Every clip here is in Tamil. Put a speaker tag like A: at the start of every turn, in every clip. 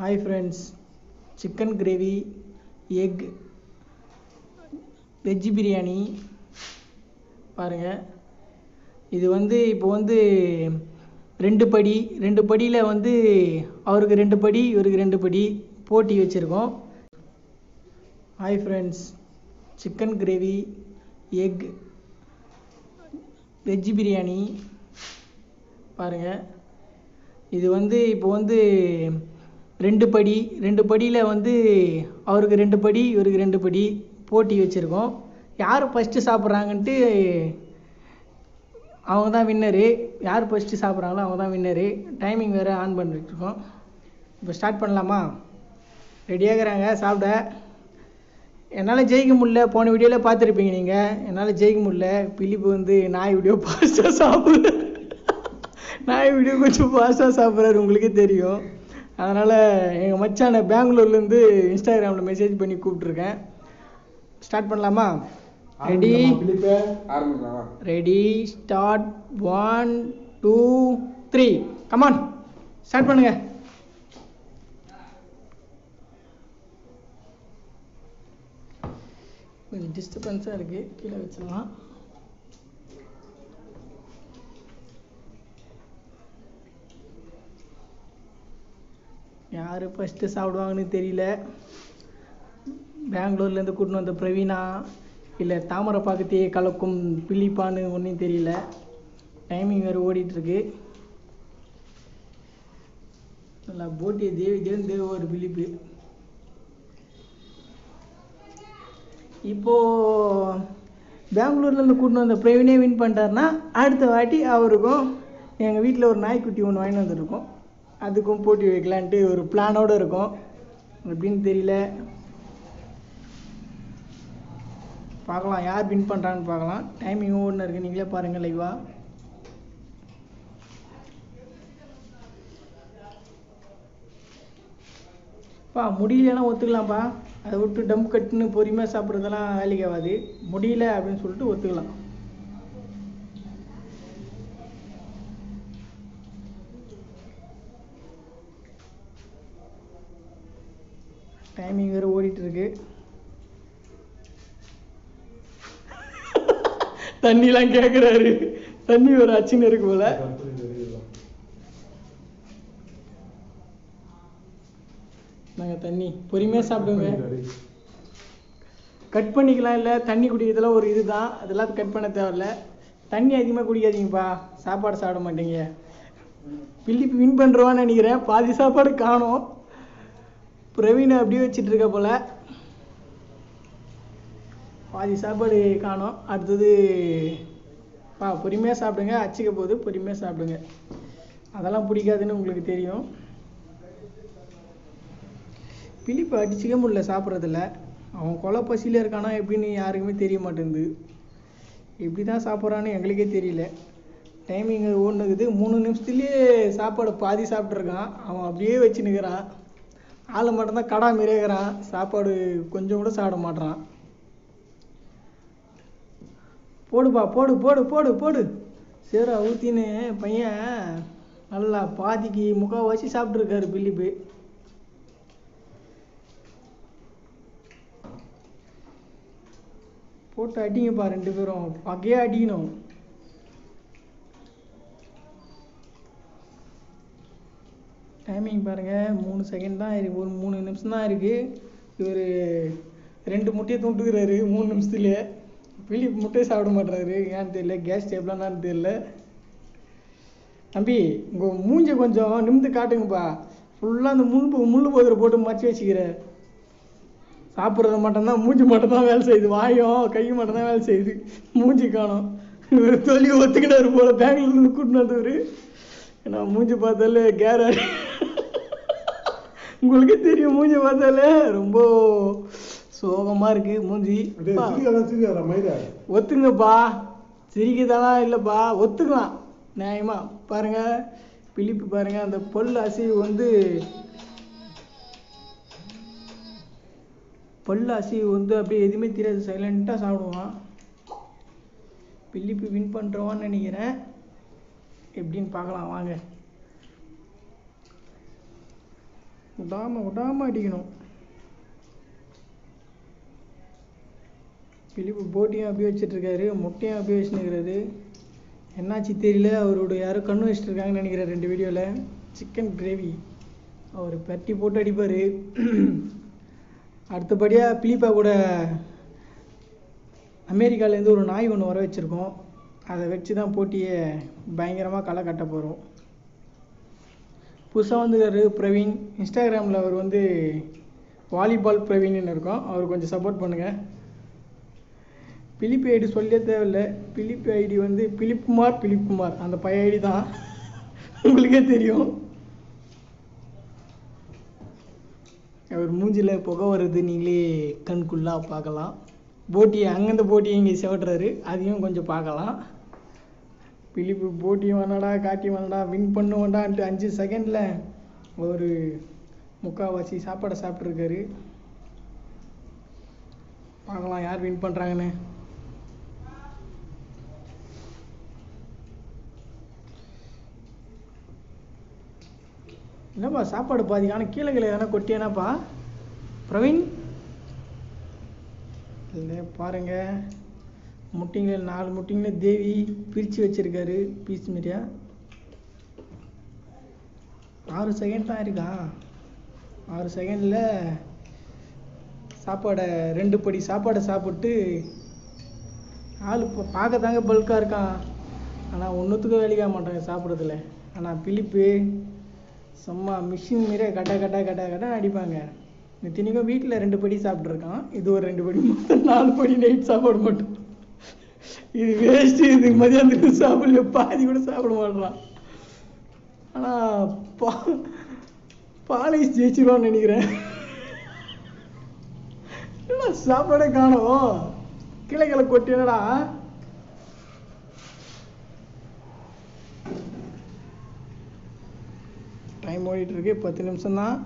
A: Hi friends chicken gravy egg veg biryani பாருங்கள் இது வந்து இப்போ வந்து ரெண்டு படி ரெண்டு படியில் வந்து அவருக்கு ரெண்டு படி இவருக்கு ரெண்டு படி போட்டி வச்சுருக்கோம். Hi friends chicken gravy egg veg biryani பாருங்கள் இது வந்து இப்போ வந்து ரெண்டு படி ரெண்டு படியில் வந்து அவருக்கு ரெண்டு படி இவருக்கு ரெண்டு படி போட்டி வச்சுருக்கோம். யார் ஃபஸ்ட்டு சாப்பிட்றாங்கன்ட்டு அவங்க தான் வின்னரு யார் ஃபஸ்ட்டு சாப்பிட்றாங்களோ அவங்க தான் வின்னரு டைமிங் வேறு ஆன் பண்ணிட்டுருக்கோம் இப்போ ஸ்டார்ட் பண்ணலாமா? ரெடியாகிறாங்க சாப்பிட. என்னால் ஜெயிக்க முடியல. போன வீடியோவில் பார்த்துருப்பீங்க நீங்கள் என்னால் ஜெயிக்க முடியல. பிலிப்பு வந்து நாய் வீடியோ ஃபாஸ்ட்டாக சாப்பிட்ற நாய் வீடியோ கொஞ்சம் ஃபாஸ்ட்டாக சாப்பிட்றாரு. உங்களுக்கே தெரியும். அதனால் எங்கள் மச்சானை பெங்களூர்லேருந்து இன்ஸ்டாகிராமில் மெசேஜ் பண்ணி கூப்பிட்ருக்கேன் ஸ்டார்ட் பண்ணலாமா? Ready ready start one two three come on start பண்ணுங்க. கொஞ்சம் டிஸ்டர்பன்ஸாக இருக்குது கீழே வச்சிடலாம். யார் ஃபஸ்ட்டு சாப்பிடுவாங்கன்னு தெரியல. பெங்களூர்லேருந்து கூட்டின்னு வந்த பிரவீனா இல்லை தாமரை பாக்கத்தையே கலக்கும் பிலிப்பான்னு ஒன்றும் தெரியல. டைமிங் வேறு ஓடிட்டுருக்கு. நல்லா போட்டியை தேவி தேவன் தேவ ஒரு பிலிப்பு இப்போது பெங்களூர்லேருந்து கூட்டின்னு வந்த பிரவீனே வின் பண்ணிட்டாருன்னா அடுத்த வாட்டி அவருக்கும் எங்கள் வீட்டில் ஒரு நாய்க்குட்டி ஒன்று வாங்கிட்டு வந்துருக்கோம். அதுக்கும் போட்டி வைக்கலான்ட்டு ஒரு பிளானோடு இருக்கோம். எப்படின்னு தெரியல. பார்க்கலாம் யார் வின் பண்ணுறான்னு பார்க்கலாம். டைமிங் ஒன்று இருக்குது நீங்களே பாருங்கள் லைவா பா முடியலன்னா ஒத்துக்கலாம்ப்பா. அதை விட்டு டம் கட்டுன்னு பொறுமையாக சாப்பிட்றதெல்லாம் வேலைக்கு ஆகாது. முடியல அப்படின்னு சொல்லிட்டு ஒத்துக்கலாம். டைமிங் வேறு ஓடிட்டு இருக்கு தண்ணிலாம் கேட்குறாரு தண்ணி ஒரு அச்சுன்னு இருக்கு போல. நாங்கள் தண்ணி. பொறுமையாக சாப்பிடுங்க. கட் பண்ணிக்கலாம் இல்லை. தண்ணி குடிக்கிறதுலாம் ஒரு இதுதான். அதெல்லாம் கட் பண்ண தேவையில்ல. தண்ணி அதிகமாக குடிக்காதீங்கப்பா. சாப்பாடு சாப்பிட மாட்டீங்க. பிலிப் வின் பண்ணுறவான்னு நினைக்கிறேன். பாதி சாப்பாடு காணோம். பிரவீனை அப்படியே வச்சுட்டு இருக்க போல. பாதி சாப்பாடு காணோம். அடுத்தது பா பொறுமையாக சாப்பிடுங்க. அச்சிக்க போது பொறுமையாக சாப்பிடுங்க. அதெல்லாம் பிடிக்காதுன்னு உங்களுக்கு தெரியும். பிலிப்பு அடிச்சிக்க முடியல சாப்பிட்றதில்ல அவன் கொலை பசியில் இருக்கானா எப்படின்னு யாருக்குமே தெரிய மாட்டேங்குது. எப்படி தான் சாப்பிட்றான்னு எங்களுக்கே தெரியல. டைமிங் ஓடுனுக்குது மூணு நிமிஷத்துலேயே சாப்பாடு பாதி சாப்பிட்ருக்கான் அவன் அப்படியே வச்சுன்னுக்கிறான் ஆளை மட்டும்தான் கடா மிரேகிறான் சாப்பாடு கொஞ்சம் கூட சாப்பிட மாட்றான். போடுப்பா போடு போடு போடு போடு. சேரா ஊற்றின்னு பையன் நல்லா பாதிக்கு முக்கால்வாசி சாப்பிட்ருக்காரு பிலிப்பு போட்டு அடிங்கப்பா ரெண்டு பேரும். பகையாக அடிக்கணும். டைமிங் பாருங்கள் மூணு செகண்ட் தான் இருக்கு. ஒரு மூணு நிமிஷம் தான் இருக்குது இவர் ரெண்டு முட்டையை தூண்டுக்கிறாரு மூணு நிமிஷத்துலேயே பிலிப் முட்டையை சாப்பிட மாட்டுறாரு ஏன்னு தெரியல. கேஸ் டேப்லான்னு தெரியல. தம்பி உங்கள் மூஞ்சை கொஞ்சம் நிமிந்து காட்டுங்கப்பா. ஃபுல்லாக அந்த முள் முள் போதில் போட்டு மறைச்சி வச்சுக்கிற. சாப்பிட்றது மட்டும்தான் மூஞ்சி மட்டும்தான் வேலை செய்யுது. வாயும் கை மட்டும்தான் வேலை செய்யுது. மூஞ்சி காணும். இவர் தொழில் ஒத்துக்கிட்டாரு போல. பெங்களூர்லேருந்து கூட்டினு வந்தவர். ஏன்னா மூஞ்சி பார்த்தாலே கேர. உங்களுக்கே தெரியும் மூஞ்சி பார்த்தாலே ரொம்ப சோகமாக இருக்கு மூஞ்சி. ஒத்துங்கப்பா. சிரிக்கதெல்லாம் இல்லைப்பா ஒத்துக்கலாம். நியாயமா. பாருங்க. பிலிப்பு பாருங்க. அந்த பொல் அசைவு வந்து பல்லு அசைவு வந்து அப்படியே எதுவுமே தெரியாது. சைலண்ட்டாக சாப்பிடுவான். பிலிப்பு வின் பண்ணுறவான்னு நினைக்கிறேன். எப்படின்னு பார்க்கலாம் வாங்க. விடாம விடாம அடிக்கணும். பிலிப்பு போட்டியும் அப்படியே வச்சிட்டு இருக்காரு முட்டையும் அப்படியே வச்சுருக்கிறாரு என்னாச்சு தெரியல அவரோட யாரோ கண்ணு வச்சுட்டு இருக்காங்கன்னு நினைக்கிறேன் ரெண்டு வீடியோவில் சிக்கன் கிரேவி அவர் பட்டி போட்டு அடிப்பார். அடுத்தபடியாக பிலிப்பா கூட அமெரிக்காலேருந்து ஒரு நாய் ஒன்று வர வச்சுருக்கோம். அதை வச்சு தான் போட்டியை பயங்கரமாக களை கட்ட போகிறோம் புதுசாக வந்துருக்காரு பிரவீன். இன்ஸ்டாகிராமில் அவர் வந்து வாலிபால் பிரவீன்னு இருக்கும். அவர் கொஞ்சம் சப்போர்ட் பண்ணுங்கள் பிலிப் ஐடி சொல்ல தேவையில்ல. பிலிப் ஐடி வந்து பிலிப்குமார் பிலிப்குமார் அந்த பைய ஐடி தான். உங்களுக்கே தெரியும். அவர் மூஞ்சியில் புகை வருது நீங்களே கண்குள்ளாக பார்க்கலாம். போட்டியை அங்கேருந்து போட்டியை இங்கே செவட்டுறாரு. அதையும் கொஞ்சம் பார்க்கலாம். பிலிப்பு போட்டியும் வேணாடா காட்டி வேணாடா வின் பண்ணுவோண்டான்ட்டு அஞ்சு செகண்டில் ஒரு முக்கால்வாசி சாப்பாடை சாப்பிட்ருக்காரு பார்க்கலாம் யார் வின் பண்ணுறாங்கன்னு என்னப்பா சாப்பாடு பாதி ஆனால் கீழே கீழே எதனா கொட்டியானாப்பா? பிரவீன்? இல்லை பாருங்க. முட்டிங்களை நாலு முட்டிங்களை தேவி பிரித்து வச்சுருக்காரு பீஸ் மாரியா? ஆறு செகண்ட் தான் இருக்கா? ஆறு செகண்டில் சாப்பாடை ரெண்டு படி சாப்பாடை சாப்பிட்டு ஆள் இப்போ பார்க்க தாங்க பல்காக இருக்கான். ஆனால் ஒன்றுத்துக்கும் வேலைக்கு மாட்டாங்க சாப்பிட்றதுல. ஆனால் பிலிப்பு சும்மா மிஷின் மீறே கட்ட கட்ட கட்ட கட்ட அடிப்பாங்க. நித்தினிக்கும் வீட்டில் ரெண்டு படி சாப்பிட்ருக்கான் இது ஒரு ரெண்டு படி மொத்தம் நாலு படி நைட் சாப்பாடு மட்டும். இது வேஸ்ட்டு இது மதியானத்துக்கு சாப்பிடல பாதி கூட சாப்பிட மாட்டான் ஆனால் பா பாலிஸ் ஜெயிச்சிருவான்னு நினைக்கிறேன். என்னடா சாப்பாடே காணும்? கிளை கிளை கொட்டி என்னடா? டைம் ஓடிட்டு இருக்கு பத்து நிமிஷம் தான்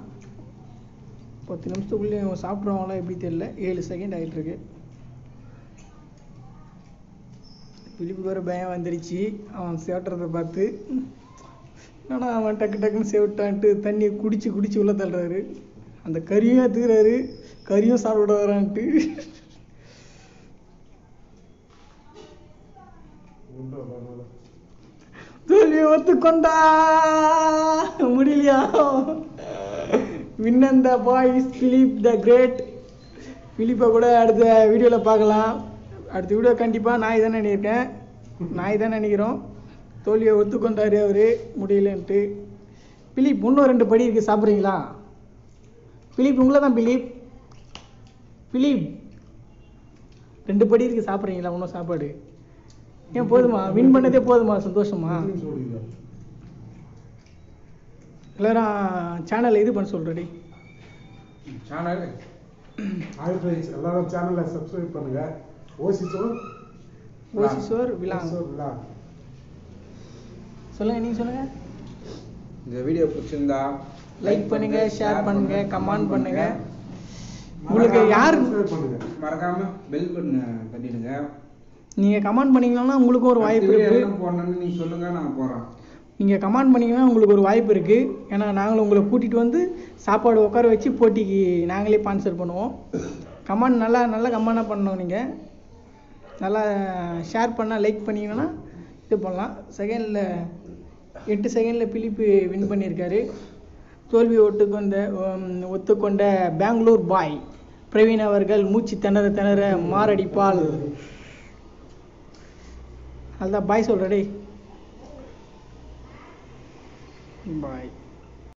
A: பத்து நிமிஷத்துக்குள்ளே சாப்பிட்றவங்களாம் எப்படி தெரியல. ஏழு செகண்ட் ஆகிட்டு இருக்கு பிலிப்புக்கு ஒரு பயம் வந்துருச்சு. அவன் சேட்டுறதை பார்த்து என்னடா அவன் டக்கு டக்குன்னு சேவிட்டான்ட்டு தண்ணியை குடிச்சு குடிச்சு உள்ள தள்ளுறாரு. அந்த கறியும் ஏற்றுக்கிறாரு கறியும் சாப்பிட வரான்ட்டு தோல்வியை ஒத்துக்கொண்டா? முடியலையா? வின்னன் the boys Philip the great பிலிப்பை கூட அடுத்த வீடியோவில் பார்க்கலாம். அடுத்த வீடியோ கண்டிப்பாக நாய் தான் நினைக்கிறேன். நாய் தான் நினைக்கிறோம். தோல்வியை ஒத்துக்கொண்டாரு அவர். முடியலன்ட்டு. பிலிப் இன்னும் ரெண்டு படி இருக்குது சாப்பிட்றீங்களா? பிலிப் உங்களை தான் பிலிப். பிலிப் ரெண்டு படி இருக்குது சாப்பிட்றீங்களா? இன்னும் சாப்பாடு. ஏன் போதுமா? வின் பண்ணதே போதுமா? சந்தோஷமா? எல்லாரும் சேனலை இது பண்ண சொல்றடி
B: சேனல்
C: எல்லாரும் சேனலை சப்ஸ்கிரைப் பண்ணுங்க. ஓசி சோர்
A: ஓசிசோர் விலாங் சொல்லுங்க நீங்க சொல்லுங்க.
B: இந்த வீடியோ பிடிச்சிருந்தா
A: லைக் பண்ணுங்க ஷேர் பண்ணுங்க கமெண்ட் பண்ணுங்க. உங்களுக்கு யார்
B: மறக்காம பெல் பண்ண தட்டிடுங்க.
A: நீங்க கமெண்ட் பண்ணீங்கன்னா உங்களுக்கு ஒரு வாய்ப்பு இருக்கு.
B: என்ன போடணும்னு நீங்க சொல்லுங்க நான் போறேன்.
A: நீங்கள் கமெண்ட் பண்ணிங்கன்னா உங்களுக்கு ஒரு வாய்ப்பு இருக்குது ஏன்னா நாங்களும் உங்களை கூட்டிகிட்டு வந்து சாப்பாடு உட்கார வச்சு போட்டிக்கு நாங்களே ஸ்பான்சர் பண்ணுவோம். கமெண்ட் நல்லா நல்லா கமெண்டாக பண்ணணும் நீங்கள் நல்லா ஷேர் பண்ணால் லைக் பண்ணிங்கன்னா இது பண்ணலாம். செகண்டில் எட்டு செகண்டில் பிலிப்பு வின் பண்ணியிருக்காரு தோல்வி ஒட்டுக்கொண்ட ஒத்துக்கொண்ட பெங்களூர் பாய் பிரவீன் அவர்கள் மூச்சு திணற திணற மாரடிப்பால். அதுதான் பாய் சொல்கிறடே பாய்